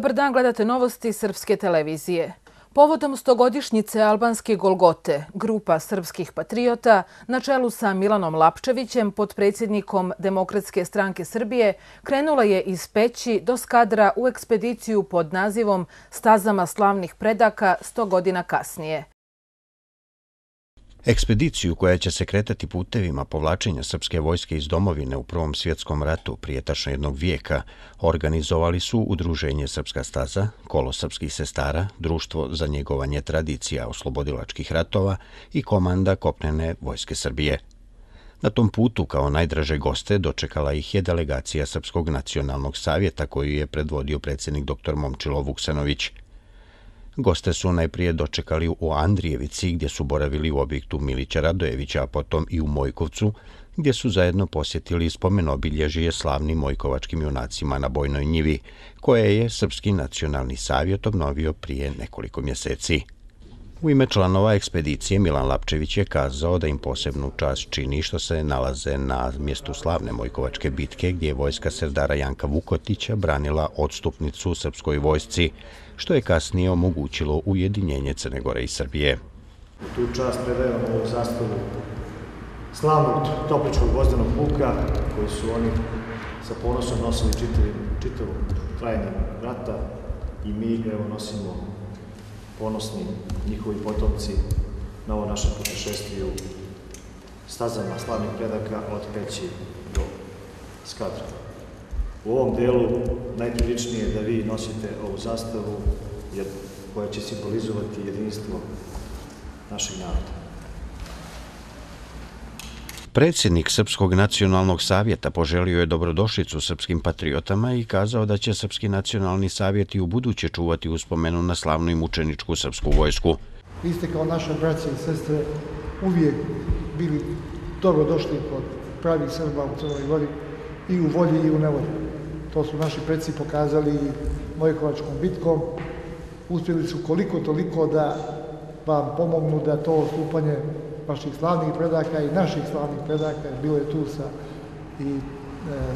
Dobar dan, gledate novosti Srpske televizije. Povodom stogodišnjice Albanske Golgote, grupa srpskih patriota na čelu sa Milanom Lapčevićem, podpredsjednikom Demokratske stranke Srbije, krenula je iz Peći do Skadra u ekspediciju pod nazivom Stazama slavnih predaka 100 godina kasnije. Ekspediciju koja će se kretati putevima povlačenja srpske vojske iz domovine u Prvom svjetskom ratu prije tačno jednog vijeka organizovali su Udruženje Srpska staza, Kolo srpskih sestara, Društvo za njegovanje tradicija oslobodilačkih ratova i Komanda Kopnene vojske Srbije. Na tom putu kao najdraže goste dočekala ih je delegacija Srpskog nacionalnog savjeta koju je predvodio predsjednik dr. Momčilo Vuksanović. Goste su najprije dočekali u Andrijevici, gdje su boravili u objektu Milića Radojevića, a potom i u Mojkovcu, gdje su zajedno posjetili spomen obilježije slavnim mojkovačkim junacima na Bojnoj njivi, koje je Srpski nacionalni savjet obnovio prije nekoliko mjeseci. U ime članova ekspedicije Milan Lapčević je kazao da im posebnu čast čini što se nalaze na mjestu slavne Mojkovačke bitke gdje je vojska srdara Janka Vukotića branila odstupnicu srpskoj vojsci, što je kasnije omogućilo ujedinjenje Crne Gore i Srbije. U tu čast predajemo ovu zastavu slavnog topličkog gozdenog puka koji su oni sa ponosom nosili čitavu trajanje rata i mi evo nosimo ponosni njihovi potomci na ovo naše putešestvije u stazama slavnih predaka od Peći do Skadra. U ovom delu najpriličnije je da vi nosite ovu zastavu jer, koja će simbolizovati jedinstvo našeg naroda. Predsjednik Srpskog nacionalnog savjeta poželio je dobrodošlicu srpskim patriotama i kazao da će Srpski nacionalni savjet i u buduće čuvati uspomenu na slavnu i mučeničku srpsku vojsku. Vi ste kao naša braća i sestre uvijek bili dobrodošli kod pravih Srba u Crnoj Gori i u volji i u nevolji. To su naši predsi pokazali Mojkovačkom bitkom. Uspjeli su koliko toliko da vam pomognu da to stupanje vaših slavnih predaka i naših slavnih predaka, bilo je tu sa i e,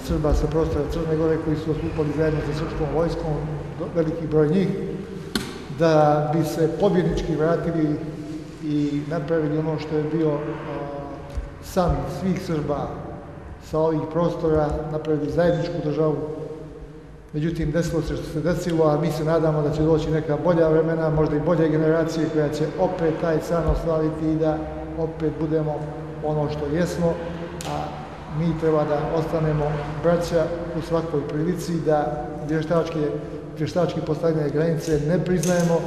Srba sa prostora Crne Gore koji su ostupali zajedno sa srpskom vojskom, veliki broj njih, da bi se pobjednički vratili i napravili ono što je bio a, san svih Srba sa ovih prostora, napravili zajedničku državu. Međutim, desilo se što se desilo, a mi se nadamo da će doći neka bolja vremena, možda i bolje generacije koja će opet taj san oslaviti i da opet budemo ono što jesmo, a mi treba da ostanemo braća u svakoj prilici, da vještačke, vještački postavljene granice ne priznajemo,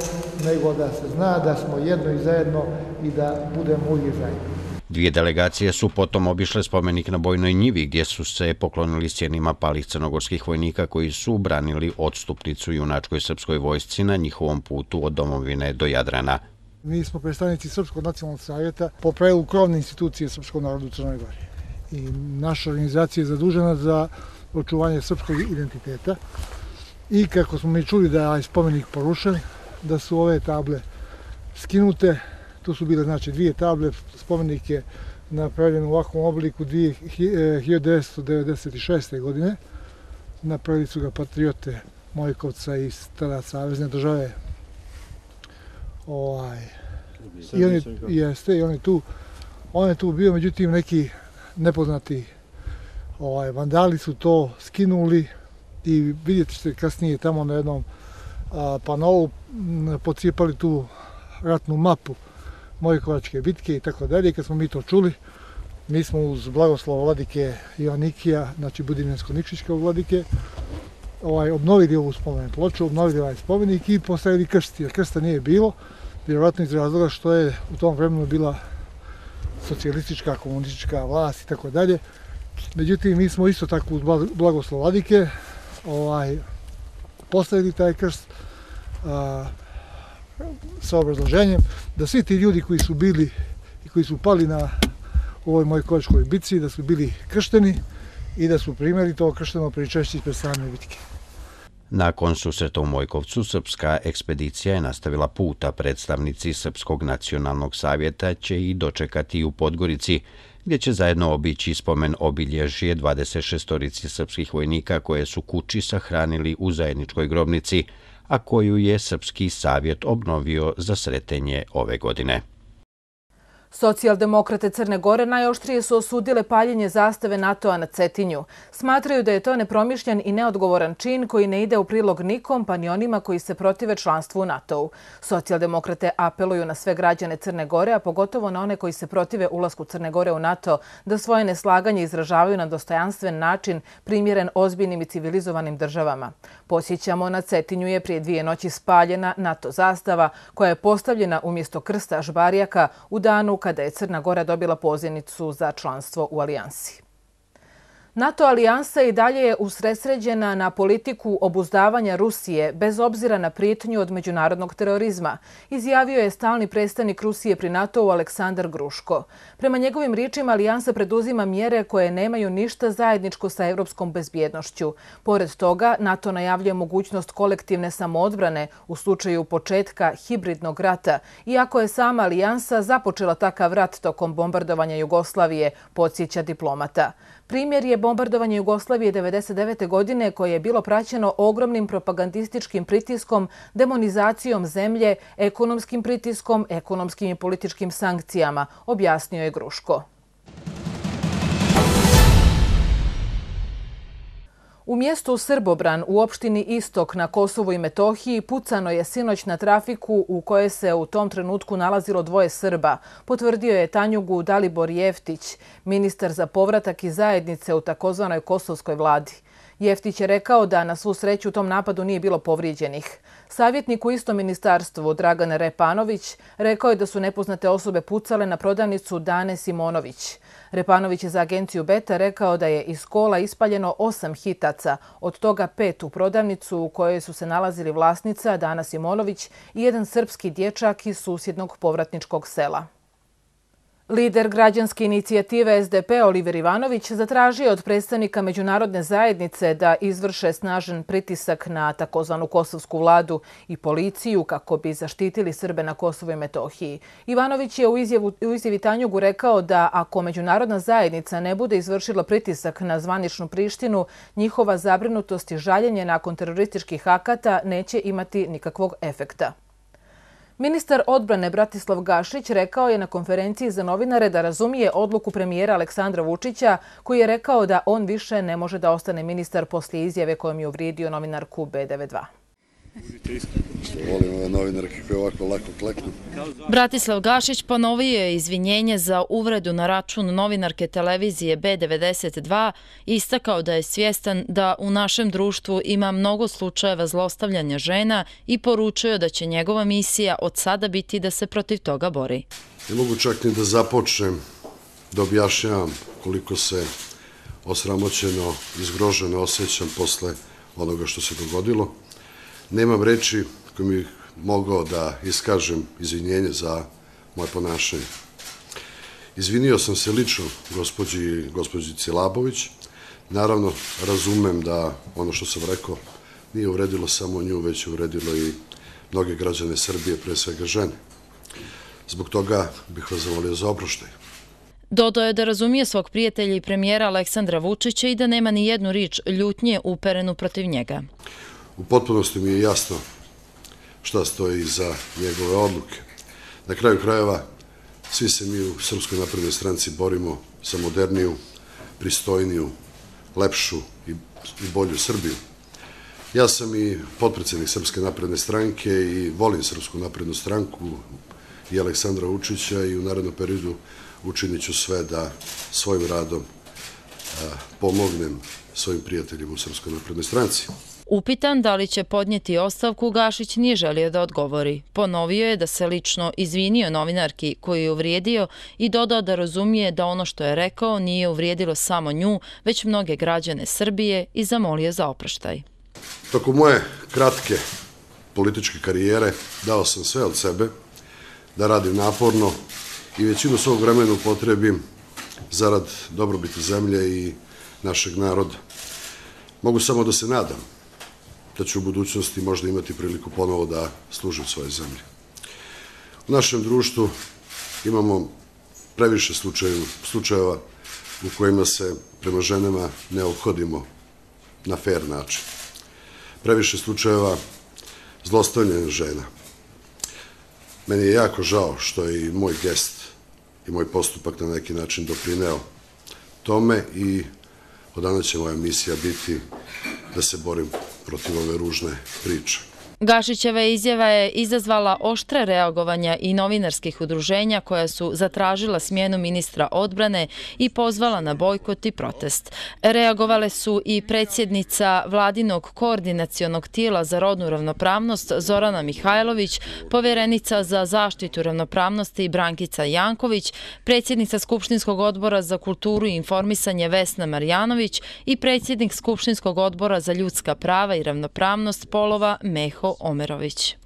nego da se zna da smo jedno i zajedno i da budemo uvijek zajedno. Dvije delegacije su potom obišle spomenik na Bojnoj njivi gdje su se poklonili sjenima palih crnogorskih vojnika koji su branili odstupnicu junačkoj srpskoj vojsci na njihovom putu od domovine do Jadrana. Mi smo predstavnici Srpskog nacionalnog savjeta po pravilu krovne institucije Srpskog naroda u Crnoj Gori. I naša organizacija je zadužena za očuvanje srpskog identiteta. I kako smo mi čuli da je spomenik porušen, da su ove table skinute, tu su bile znači dvije table, spomenik je napravljen u ovakvom obliku 1996. Eh, godine. Napravili su ga patriote Mojkovca iz tada Savezne države ovaj i on je, jeste i tu on je tu bio međutim neki nepoznati ovaj vandali su to skinuli i vidite ćete kasnije tamo na jednom a, panovu pocijepali tu ratnu mapu Mojkovačke bitke i tako dalje. Kad smo mi to čuli, mi smo uz blagoslov vladike Ionikija, znači Budinensko-Nikšićkog vladike, ovaj, obnovili ovu spomen ploču, obnovili ovaj spomenik i postavili krst, jer krsta nije bilo vjerovatno iz razloga što je u tom vremenu bila socijalistička, komunistička vlast i tako dalje. Međutim, mi smo isto tako uz blagoslovadike ovaj, postavili taj krst a, sa obrazloženjem da svi ti ljudi koji su bili i koji su pali na ovoj mojoj kočkoj bitci, da su bili kršteni i da su primjeri to kršteno pričešći ispred same bitke. Nakon susreta u Mojkovcu, srpska ekspedicija je nastavila puta. Predstavnici Srpskog nacionalnog savjeta će i dočekati u Podgorici, gdje će zajedno obići spomen obilježje 26-orici srpskih vojnika koje su kući sahranili u zajedničkoj grobnici, a koju je Srpski savjet obnovio za sretenje ove godine. Socijaldemokrate Crne Gore najoštrije su osudile paljenje zastave NATO-a na Cetinju. Smatraju da je to nepromišljen i neodgovoran čin koji ne ide u prilog nikom pa ni onima koji se protive članstvu u NATO-u. Socijaldemokrate apeluju na sve građane Crne Gore, a pogotovo na one koji se protive ulasku Crne Gore u NATO, da svoje neslaganje izražavaju na dostojanstven način primjeren ozbiljnim i civilizovanim državama. Posjećamo, na Cetinju je prije dvije noći spaljena NATO zastava koja je postavljena umjesto krsta Žbarijaka u danu kada je Crna Gora dobila pozivnicu za članstvo u alijansi. NATO alijansa i dalje je usresređena na politiku obuzdavanja Rusije bez obzira na prijetnju od međunarodnog terorizma, izjavio je stalni predstavnik Rusije pri NATO-u Aleksandar Gruško. Prema njegovim riječima, alijansa preduzima mjere koje nemaju ništa zajedničko sa evropskom bezbjednošću. Pored toga, NATO najavljuje mogućnost kolektivne samoodbrane u slučaju početka hibridnog rata, iako je sama alijansa započela takav rat tokom bombardovanja Jugoslavije, podsjeća diplomata. Primjer je bombardovanje Jugoslavije 1999. godine koje je bilo praćeno ogromnim propagandističkim pritiskom, demonizacijom zemlje, ekonomskim pritiskom, ekonomskim i političkim sankcijama, objasnio je Gruško. U mjestu Srbobran u opštini Istok na Kosovu i Metohiji pucano je sinoć na trafiku u kojoj se u tom trenutku nalazilo dvoje Srba, potvrdio je Tanjugu Dalibor Jeftić, ministar za povratak i zajednice u takozvanoj kosovskoj vladi. Jeftić je rekao da na svu sreću u tom napadu nije bilo povrijeđenih. Savjetnik u istom ministarstvu, Dragan Repanović, rekao je da su nepoznate osobe pucale na prodavnicu Dane Simonović. Repanović je za agenciju Beta rekao da je iz kola ispaljeno osam hitaca, od toga pet u prodavnicu u kojoj su se nalazili vlasnica Dana Simonović i jedan srpski dječak iz susjednog povratničkog sela. Lider građanske inicijative SDP Oliver Ivanović zatražio od predstavnika međunarodne zajednice da izvrše snažen pritisak na takozvanu kosovsku vladu i policiju kako bi zaštitili Srbe na Kosovo i Metohiji. Ivanović je u, izjavu, u izjavi Tanjugu rekao da ako međunarodna zajednica ne bude izvršila pritisak na zvaničnu Prištinu, njihova zabrinutost i žaljenje nakon terorističkih akata neće imati nikakvog efekta. Ministar odbrane Bratislav Gašić rekao je na konferenciji za novinare da razumije odluku premijera Aleksandra Vučića koji je rekao da on više ne može da ostane ministar poslije izjave kojom je uvrijedio novinarku B92. Volim ove novinarke koje ovako lako kleknu. Bratislav Gašić ponovio je izvinjenje za uvredu na račun novinarke televizije B92 i istakao da je svjestan da u našem društvu ima mnogo slučajeva zlostavljanja žena i poručio da će njegova misija od sada biti da se protiv toga bori. Ne mogu čak ni da započnem da objašnjavam koliko se osramoćeno, izgroženo osjećam posle onoga što se dogodilo nemam reči koje mi mogao da iskažem izvinjenje za moje ponašanje. Izvinio sam se lično gospođi, gospođi Cilabović. Naravno, razumem da ono što sam rekao nije uredilo samo nju, već je uredilo i mnoge građane Srbije, pre svega žene. Zbog toga bih vas zavolio za obroštaj. Dodao je da razumije svog prijatelja i premijera Aleksandra Vučića i da nema ni jednu rič ljutnje uperenu protiv njega. U potpunosti mi je jasno šta stoji za njegove odluke. Na kraju krajeva, svi se mi u Srpskoj naprednoj stranci borimo za moderniju, pristojniju, lepšu i bolju Srbiju. Ja sam i potpredsjednik Srpske napredne stranke i volim Srpsku naprednu stranku i Aleksandra Učića i u narednom periodu učinit ću sve da svojim radom pomognem svojim prijateljima u Srpskoj naprednoj stranci. Upitan da li će podnijeti ostavku, Gašić nije želio da odgovori. Ponovio je da se lično izvinio novinarki koju je uvrijedio i dodao da razumije da ono što je rekao nije uvrijedilo samo nju, već mnoge građane Srbije i zamolio za oproštaj. Toko moje kratke političke karijere dao sam sve od sebe da radim naporno i većinu svog vremena upotrebim zarad dobrobiti zemlje i našeg naroda. Mogu samo da se nadam da ću u budućnosti možda imati priliku ponovo da služim svoje zemlje. U našem društvu imamo previše slučajeva u kojima se prema ženama ne obhodimo na fair način. Previše slučajeva zlostavljanja žena. Meni je jako žao što je i moj gest i moj postupak na neki način doprineo tome i od dana će moja misija biti da se borim protiv ove ružne priče. Gašićeva izjava je izazvala oštre reagovanja i novinarskih udruženja koja su zatražila smjenu ministra odbrane i pozvala na bojkot i protest. Reagovale su i predsjednica vladinog koordinacijonog tijela za rodnu ravnopravnost Zorana Mihajlović, poverenica za zaštitu ravnopravnosti Brankica Janković, predsjednica Skupštinskog odbora za kulturu i informisanje Vesna Marjanović i predsjednik Skupštinskog odbora za ljudska prava i ravnopravnost polova Meho Marko Omerović.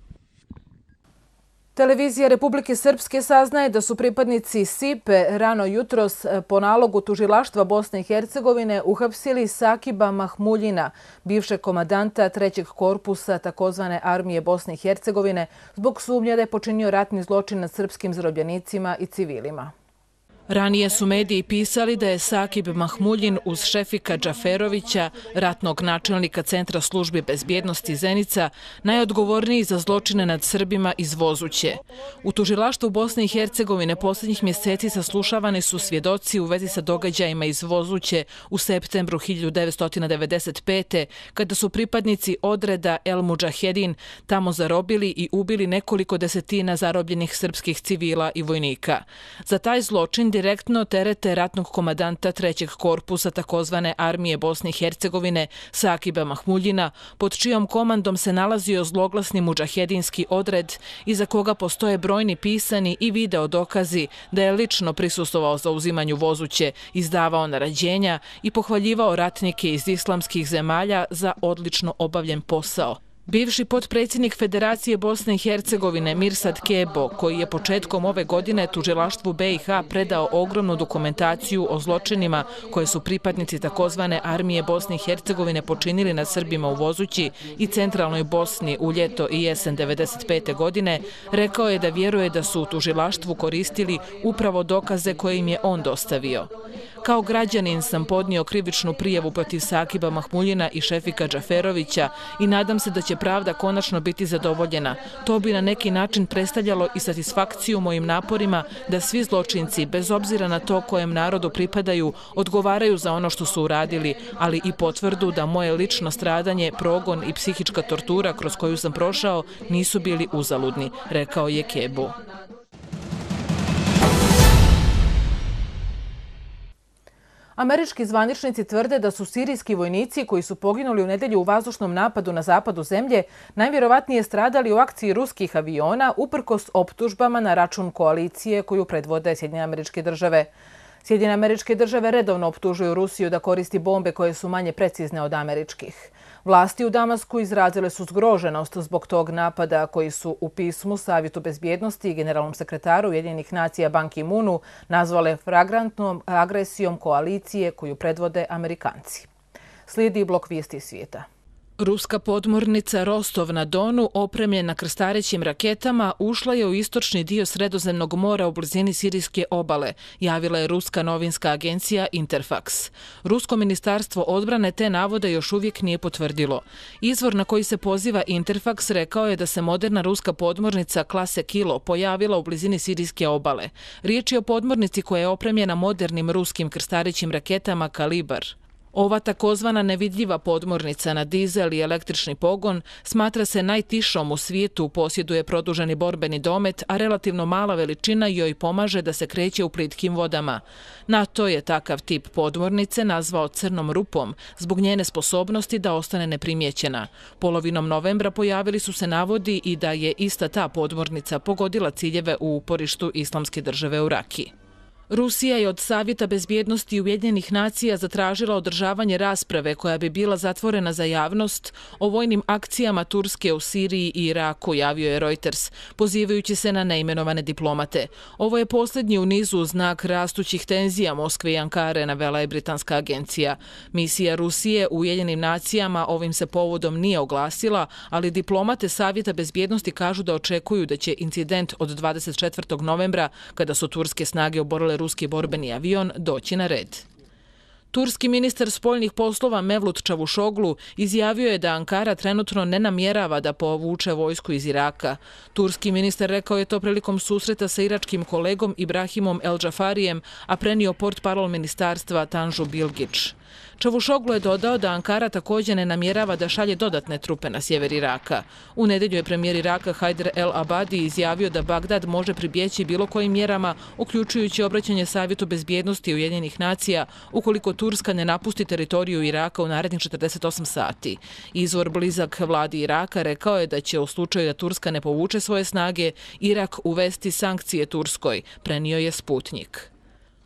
Televizija Republike Srpske saznaje da su pripadnici SIPE rano jutros e, po nalogu tužilaštva Bosne i Hercegovine uhapsili Sakiba Mahmuljina, bivšeg komadanta trećeg korpusa takozvane armije Bosne i Hercegovine, zbog sumnje da je počinio ratni zločin nad srpskim zarobljenicima i civilima. Ranije su mediji pisali da je Sakib Mahmuljin uz šefika Džaferovića, ratnog načelnika Centra službe bezbjednosti Zenica, najodgovorniji za zločine nad Srbima iz Vozuće. U tužilaštvu Bosne i Hercegovine posljednjih mjeseci saslušavani su svjedoci u vezi sa događajima iz Vozuće u septembru 1995. kada su pripadnici odreda El Mujahedin tamo zarobili i ubili nekoliko desetina zarobljenih srpskih civila i vojnika. Za taj zločin direktno terete ratnog komadanta trećeg korpusa takozvane armije Bosne i Hercegovine Sakiba Mahmuljina, pod čijom komandom se nalazio zloglasni muđahedinski odred, iza koga postoje brojni pisani i video dokazi da je lično prisustovao za uzimanju vozuće, izdavao narađenja i pohvaljivao ratnike iz islamskih zemalja za odlično obavljen posao. Bivši potpredsjednik Federacije Bosne i Hercegovine Mirsad Kebo, koji je početkom ove godine tužilaštvu BiH predao ogromnu dokumentaciju o zločinima koje su pripadnici takozvane armije Bosne i Hercegovine počinili na Srbima u Vozući i centralnoj Bosni u ljeto i jesen 1995. godine, rekao je da vjeruje da su u tužilaštvu koristili upravo dokaze koje im je on dostavio. Kao građanin sam podnio krivičnu prijavu protiv Sakiba Mahmuljina i Šefika Džaferovića i nadam se da će pravda konačno biti zadovoljena. To bi na neki način predstavljalo i satisfakciju mojim naporima da svi zločinci, bez obzira na to kojem narodu pripadaju, odgovaraju za ono što su uradili, ali i potvrdu da moje lično stradanje, progon i psihička tortura kroz koju sam prošao nisu bili uzaludni, rekao je Kebu. Američki zvaničnici tvrde da su sirijski vojnici koji su poginuli u nedelju u vazdušnom napadu na zapadu zemlje najvjerovatnije stradali u akciji ruskih aviona uprkos optužbama na račun koalicije koju predvode Sjedinje američke države. Sjedinje američke države redovno optužuju Rusiju da koristi bombe koje su manje precizne od američkih. Vlasti u Damasku izrazile su zgroženost zbog tog napada koji su u pismu Savjetu bezbjednosti i generalnom sekretaru Ujedinjenih nacija Ban Ki-moonu nazvale fragrantnom agresijom koalicije koju predvode Amerikanci. Slijedi blok vijesti svijeta. Ruska podmornica Rostov na Donu, opremljena krstarećim raketama, ušla je u istočni dio Sredozemnog mora u blizini sirijske obale, javila je ruska novinska agencija Interfax. Rusko ministarstvo odbrane te navode još uvijek nije potvrdilo. Izvor na koji se poziva Interfax rekao je da se moderna ruska podmornica klase Kilo pojavila u blizini sirijske obale. Riječ je o podmornici koja je opremljena modernim ruskim krstarećim raketama Kalibar. Ova takozvana nevidljiva podmornica na dizel i električni pogon smatra se najtišom u svijetu, posjeduje produženi borbeni domet, a relativno mala veličina joj pomaže da se kreće u plitkim vodama. NATO je takav tip podmornice nazvao crnom rupom zbog njene sposobnosti da ostane neprimjećena. Polovinom novembra pojavili su se navodi i da je ista ta podmornica pogodila ciljeve u uporištu islamske države u Rakiji. Rusija je od Savjeta bezbjednosti Ujedinjenih nacija zatražila održavanje rasprave koja bi bila zatvorena za javnost o vojnim akcijama Turske u Siriji i Iraku, javio je Reuters, pozivajući se na neimenovane diplomate. Ovo je posljednji u nizu znak rastućih tenzija Moskve i Ankare, navela je britanska agencija. Misija Rusije u Ujedinjenim nacijama ovim se povodom nije oglasila, ali diplomate Savjeta bezbjednosti kažu da očekuju da će incident od 24. novembra, kada su turske snage oborile ruski borbeni avion doći na red. Turski ministar spoljnih poslova Mevlut Čavušoglu izjavio je da Ankara trenutno ne namjerava da povuče vojsku iz Iraka. Turski ministar rekao je to prilikom susreta sa iračkim kolegom Ibrahimom El Džafarijem, a prenio port parol ministarstva Tanžu Bilgić. Čavušoglu je dodao da Ankara također ne namjerava da šalje dodatne trupe na sjever Iraka. U nedelju je premijer Iraka Hajder El Abadi izjavio da Bagdad može pribjeći bilo kojim mjerama, uključujući obraćanje Savjetu bezbjednosti Ujedinjenih nacija, ukoliko Turska ne napusti teritoriju Iraka u narednih 48 sati. Izvor blizak vladi Iraka rekao je da će u slučaju da Turska ne povuče svoje snage, Irak uvesti sankcije Turskoj, prenio je Sputnik.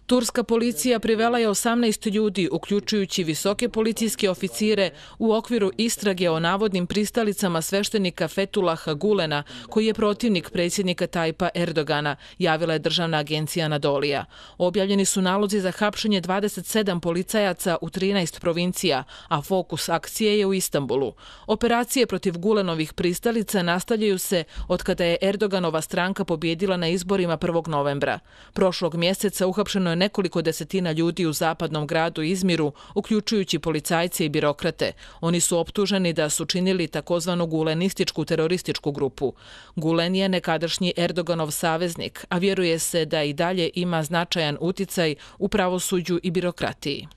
Turska policija privela je 18 ljudi, uključujući visoke policijske oficire, u okviru istrage o navodnim pristalicama sveštenika Fetulaha Gulena, koji je protivnik predsjednika Tajpa Erdogana, javila je državna agencija Nadolija. Objavljeni su nalozi za hapšenje 27 policajaca u 13 provincija, a fokus akcije je u Istanbulu. Operacije protiv Gulenovih pristalica nastavljaju se od kada je Erdoganova stranka pobjedila na izborima 1. novembra. Prošlog mjeseca uhapšeno je nekoliko desetina ljudi u zapadnom gradu Izmiru, uključujući policajce i birokrate. Oni su optuženi da su činili takozvanu gulenističku terorističku grupu. Gulen je nekadašnji Erdoganov saveznik, a vjeruje se da i dalje ima značajan uticaj u pravosuđu i birokratiji.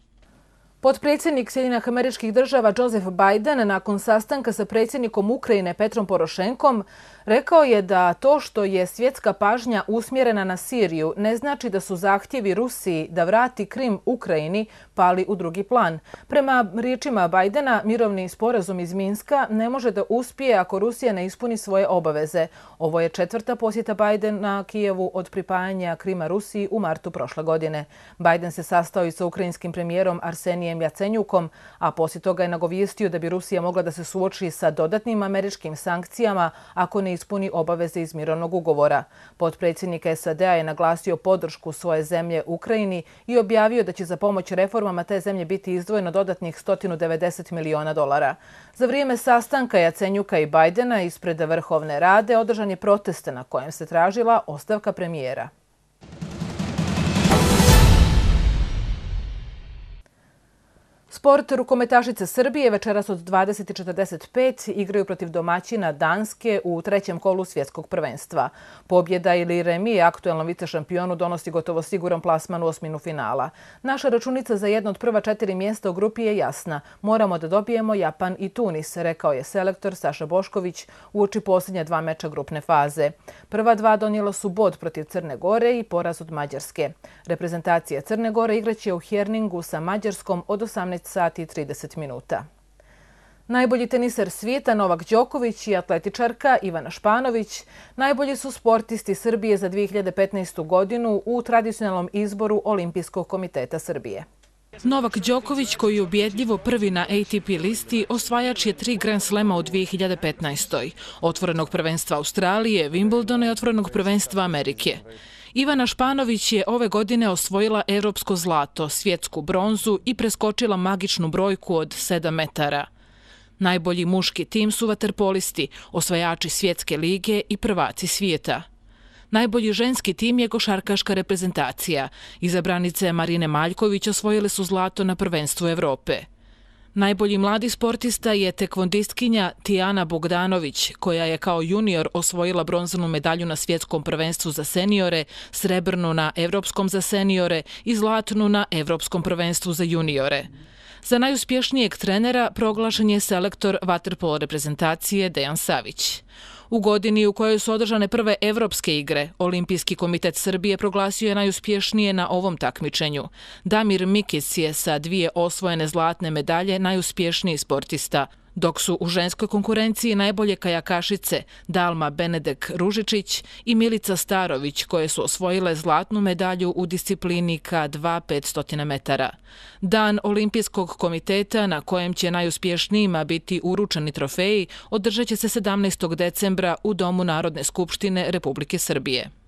Potpredsjednik Sjedinjenih američkih država Joseph Biden nakon sastanka sa predsjednikom Ukrajine Petrom Porošenkom Rekao je da to što je svjetska pažnja usmjerena na Siriju ne znači da su zahtjevi Rusiji da vrati Krim Ukrajini pali u drugi plan. Prema riječima Bajdena, mirovni sporazum iz Minska ne može da uspije ako Rusija ne ispuni svoje obaveze. Ovo je četvrta posjeta Bajdena Kijevu od pripajanja Krima Rusiji u martu prošle godine. Bajden se sastao i sa ukrajinskim premijerom Arsenijem Jacenjukom, a poslije toga je nagovijestio da bi Rusija mogla da se suoči sa dodatnim američkim sankcijama ako ne ispuni obaveze iz mirovnog ugovora. Podpredsjednik SAD-a je naglasio podršku svoje zemlje Ukrajini i objavio da će za pomoć reformama te zemlje biti izdvojeno dodatnih 190 miliona dolara. Za vrijeme sastanka Jacenjuka i Bajdena ispred Vrhovne rade održan je protest na kojem se tražila ostavka premijera. Sport rukometašice Srbije večeras od 20.45 igraju protiv domaćina Danske u trećem kolu svjetskog prvenstva. Pobjeda ili remi aktuelnom vice šampionu donosi gotovo siguran plasman u osminu finala. Naša računica za jedno od prva četiri mjesta u grupi je jasna. Moramo da dobijemo Japan i Tunis, rekao je selektor Saša Bošković u oči posljednja dva meča grupne faze. Prva dva donijela su bod protiv Crne Gore i poraz od Mađarske. Reprezentacija Crne Gore igraće u Herningu sa Mađarskom od 18 sati i 30 minuta. Najbolji teniser svijeta Novak Đoković i atletičarka Ivana Španović najbolji su sportisti Srbije za 2015. godinu u tradicionalnom izboru Olimpijskog komiteta Srbije. Novak Đoković, koji je objedljivo prvi na ATP listi, osvajač je tri Grand Slema u 2015. Otvorenog prvenstva Australije, Wimbledona i otvorenog prvenstva Amerike. Ivana Španović je ove godine osvojila evropsko zlato, svjetsku bronzu i preskočila magičnu brojku od 7 metara. Najbolji muški tim su vaterpolisti, osvajači svjetske lige i prvaci svijeta. Najbolji ženski tim je košarkaška reprezentacija. Izabranice Marine Maljković osvojile su zlato na prvenstvu Evrope. Najbolji mladi sportista je tekvondistkinja Tijana Bogdanović, koja je kao junior osvojila bronzanu medalju na svjetskom prvenstvu za seniore, srebrnu na evropskom za seniore i zlatnu na evropskom prvenstvu za juniore. Za najuspješnijeg trenera proglašen je selektor vaterpolo reprezentacije Dejan Savić. U godini u kojoj su održane prve evropske igre, Olimpijski komitet Srbije proglasio je najuspješnije na ovom takmičenju. Damir Mikic je sa dvije osvojene zlatne medalje najuspješniji sportista, dok su u ženskoj konkurenciji najbolje kajakašice Dalma Benedek Ružičić i Milica Starović koje su osvojile zlatnu medalju u disciplini K2 500 metara. Dan Olimpijskog komiteta na kojem će najuspješnijima biti uručeni trofeji održat će se 17. decembra u Domu Narodne skupštine Republike Srbije.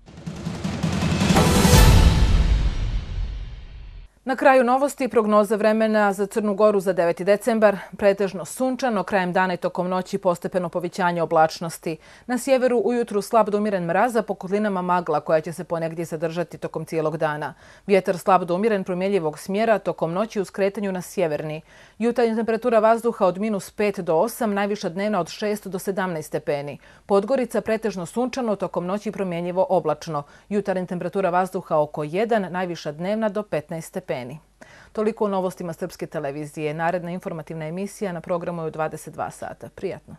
Na kraju novosti prognoza vremena za Crnu Goru za 9. decembar. Pretežno sunčano, krajem dana i tokom noći postepeno povećanje oblačnosti. Na sjeveru ujutru slab do umiren mraza po kotlinama magla koja će se ponegdje zadržati tokom cijelog dana. Vjetar slab do umiren promjeljivog smjera tokom noći u skretanju na sjeverni. Jutarnja temperatura vazduha od minus 5 do 8, najviša dnevna od 6 do 17 stepeni. Podgorica pretežno sunčano, tokom noći promjenjivo oblačno. Jutarnja temperatura vazduha oko 1, najviša dnevna do 15 stepeni stepeni. Toliko o novostima Srpske televizije. Naredna informativna emisija na programu je u 22 sata. Prijatno.